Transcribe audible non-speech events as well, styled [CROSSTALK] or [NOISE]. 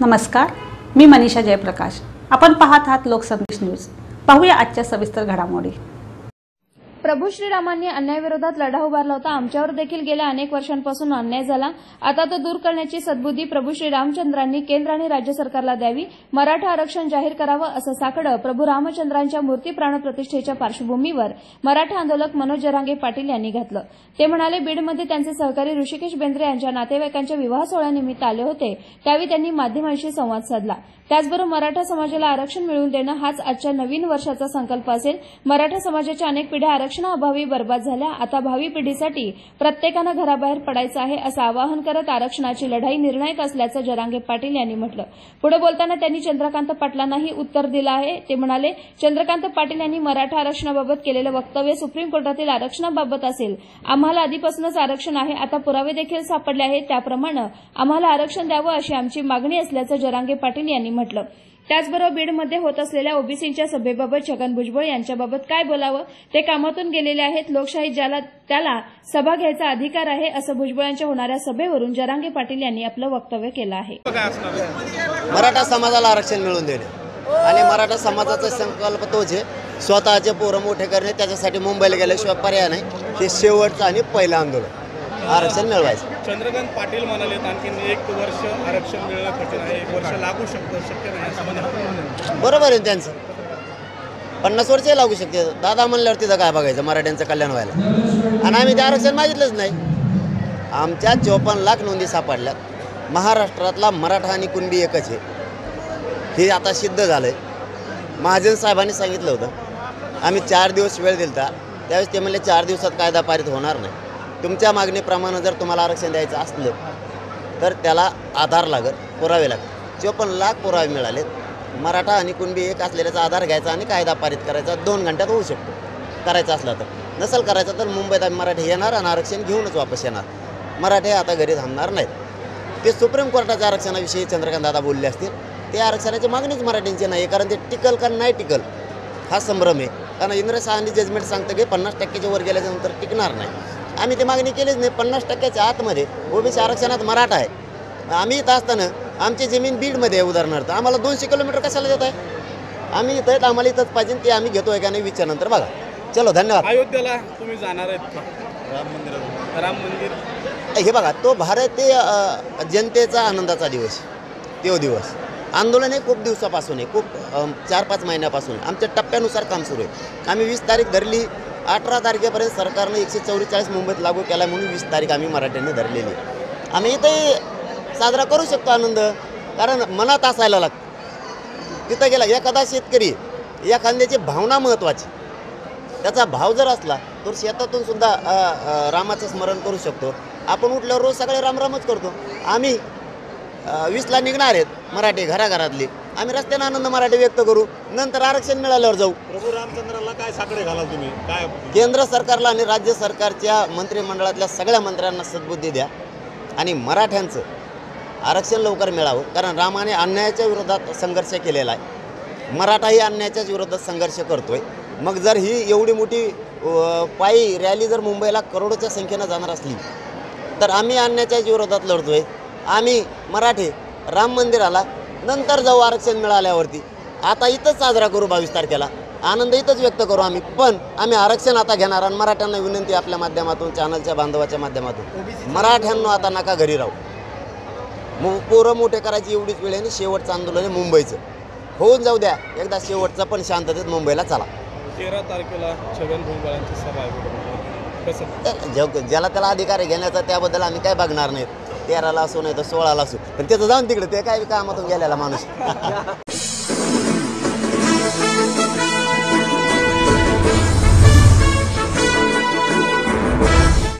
नमस्कार मी मनीषा जयप्रकाश. आपण पाहत आहात लोकसंदेश न्यूज. पाहूया आजच्या सविस्तर घडामोडी. प्रभू श्रीरामांनी अन्यायाविरोधात लढा उभारला होता. आमच्यावर देखील गेल्या अनेक वर्षांपासून अन्याय झाला. आता तो दूर करण्याची सद्बुद्धी प्रभू श्रीरामचंद्रांनी केंद्र आणि राज्य सरकारला द्यावी. मराठा आरक्षण जाहीर करावं असं साकडं प्रभू रामचंद्रांच्या मूर्ती प्राणप्रतिष्ठेच्या पार्श्वभूमीवर मराठा आंदोलक मनोज जरांगे पाटील यांनी घातलं. ते म्हणाले बीडमध्ये त्यांचे सहकारी ऋषिकेश बेंद्रे यांच्या नातेवाईकांच्या विवाह सोहळ्यानिमित्त आले होते. त्यावेळी त्यांनी माध्यमांशी संवाद साधला. त्याचबरोबर मराठा समाजाला आरक्षण मिळवून देणं हाच आजच्या नवीन वर्षाचा संकल्प असेल. मराठा समाजाच्या अनेक पिढ्या आरक्षण आरक्षणाअभावी बर्बाद झाल्या. आता भावी पिढीसाठी प्रत्येकानं घराबाहेर पडायचं आहे असं आवाहन करत आरक्षणाची लढाई निर्णायक असल्याचं जरांगे पाटील यांनी म्हटलं. पुढे बोलताना त्यांनी चंद्रकांत पाटलांनाही उत्तर दिलं आहे. ते म्हणाले चंद्रकांत पाटील यांनी मराठा आरक्षणाबाबत केलेलं वक्तव्य सुप्रीम कोर्टातील आरक्षणाबाबत असेल. आम्हाला आधीपासूनच आरक्षण आहे. आता पुरावे देखील सापडले आहेत. त्याप्रमाणे आम्हाला आरक्षण द्यावं अशी आमची मागणी असल्याचं जरांगे पाटील यांनी म्हटलं. त्याचबरोबर बीडमध्ये होत असलेल्या ओबीसींच्या सभेबाबत छगन भुजबळ यांच्याबाबत काय बोलावं? ते कामातून गेलेले आहेत. लोकशाही ज्याला त्याला सभा घ्यायचा अधिकार आहे असं भुजबळांच्या होणाऱ्या सभेवरून जरांगे पाटील यांनी आपलं वक्तव्य केलं आहे. मराठा समाजाला आरक्षण मिळवून देणे. आणि मराठा समाजाचा संकल्प तोच आहे. स्वतःचे पोरं मोठे करणे त्याच्यासाठी मुंबईला गेल्याशिवाय पर्याय नाही. हे शेवटचं आणि पहिलं आंदोलन. आरक्षण मिळवायचं. चंद्रकांत पाटील म्हणालेत आणखीन एक वर्ष आरक्षण मिळणं कठीण आहे. एक वर्ष लागू शकतं शक्य नाही. बरोबर आहे त्यांचं. पन्नास वर्षही लागू शकते. दादा म्हणल्यावर तिथं काय बघायचं? मराठ्यांचं कल्याण व्हायला. आणि आम्ही ते आरक्षण मागितलंच नाही. आमच्या चोपन्न लाख नोंदी सापडल्यात महाराष्ट्रातला मराठा आणि कुणबी एकच आहे. हे आता सिद्ध झालं आहे महाजन साहेबांनी सांगितलं होतं. आम्ही चार दिवस वेळ दिलता. त्यावेळेस ते म्हणले चार दिवसात कायदा पारित होणार नाही. तुमच्या मागणीप्रमाणे जर तुम्हाला आरक्षण द्यायचं असलं तर त्याला आधार लागत पुरावे लागत चोपन्न लाख पुरावे मिळालेत. मराठा आणि कुणबी एक असलेल्याचा आधार घ्यायचा आणि कायदा पारित करायचा दोन घंट्यात होऊ शकतो. करायचा असला तर. नसेल करायचं तर मुंबईत आम्ही मराठी येणार आणि आरक्षण घेऊनच वापस येणार. मराठे आता घरी थांबणार नाहीत. ते सुप्रीम कोर्टाच्या आरक्षणाविषयी चंद्रकांत दादा बोलले असतील ते आरक्षणाची मागणीच मराठींची नाही कारण ते टिकल का नाही टिकल हा संभ्रम आहे. कारण इंद्र शहानी जजमेंट सांगतं की पन्नास टक्क्याच्या वर गेल्याच्यानंतर टिकणार नाही. आम्ही ती मागणी केलीच नाही. पन्नास टक्क्याच्या आतमध्ये ओबीसी आरक्षणात मराठा आहे. आम्ही इथं असताना आमची जमीन बीडमध्ये आहे उदाहरणार्थ. आम्हाला दोनशे किलोमीटर कशाला देत आहे? आम्ही इथं आहेत आम्हाला इथंच पाहिजे ते आम्ही घेतोय का नाही विचारनंतर बघा. चलो धन्यवाद. अयोध्येला तुम्ही जाणार आहेत राम मंदिर राम मंदिर. हे बघा तो भारतीय जनतेचा आनंदाचा दिवस. तो दिवस. आंदोलन हे खूप दिवसापासून आहे. खूप चार पाच महिन्यापासून आमच्या टप्प्यानुसार काम सुरू आहे. आम्ही वीस तारीख धरली अठरा तारखेपर्यंत सरकारनं एकशे चौवेचाळीस मुंबईत लागू केला म्हणून वीस तारीख आम्ही मराठ्यांनी धरलेली आम्ही इथंही साजरा करू शकतो आनंद कारण मनात असायला लागतं तिथं गेला एखादा शेतकरी या कांद्याची भावना महत्त्वाची त्याचा भाव जर असला तर शेतातून सुद्धा रामाचं स्मरण करू शकतो. आपण उठल्यावर रोज सगळे रामरामच करतो. आम्ही वीसला निघणार आहेत मराठी घराघरातली. आम्ही रस्त्याने आनंद मराठी व्यक्त करू. नंतर आरक्षण मिळाल्यावर जाऊ. प्रभू रामचंद्राला काय साकडे घालाल तुम्ही? काय? केंद्र सरकारला आणि राज्य सरकारच्या मंत्रिमंडळातल्या सगळ्या मंत्र्यांना सद्बुद्धी द्या. आणि मराठ्यांचं आरक्षण लवकर मिळावं. कारण रामाने अन्यायाच्या विरोधात संघर्ष केलेला आहे. मराठाही अन्यायाच्याच विरोधात संघर्ष करतोय. मग जर ही एवढी मोठी पायी रॅली जर मुंबईला करोडोच्या संख्येनं जाणार असली तर आम्ही अन्यायाच्याच विरोधात लढतोय. आम्ही मराठी राम मंदिराला नंतर जाऊ आरक्षण मिळाल्यावरती. आता इथंच साजरा करू बावीस तारखेला. आनंद इथंच व्यक्त करू आम्ही. पण आम्ही आरक्षण आता घेणार आणि मराठ्यांना विनंती आपल्या माध्यमातून चॅनलच्या बांधवाच्या माध्यमातून. मराठ्यांना आता नका घरी राहू. मग पोरं मोठे करायची एवढीच वेळ आहे आणि शेवटचं आंदोलन आहे मुंबईचं. होऊन जाऊ द्या. एकदा शेवटचं पण शांततेत मुंबईला चला. तेरा तारखेला छगन भुजबळांची सभा आहे. जग ज्याला त्याला अधिकार घेण्याचा त्याबद्दल आम्ही काय बघणार नाहीत. तेराला असो नाही तर सोळाला असो. पण त्याचं जाऊन तिकडे ते काय कामातून गेलेला माणूस. [LAUGHS]